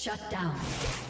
Shut down.